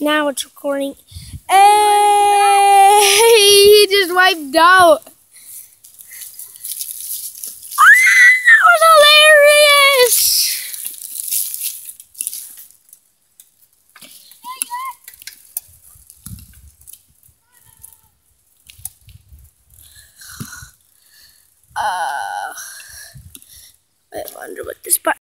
Now it's recording. Hey, he just wiped out. Ah, that was hilarious. Uh, I wonder what this button.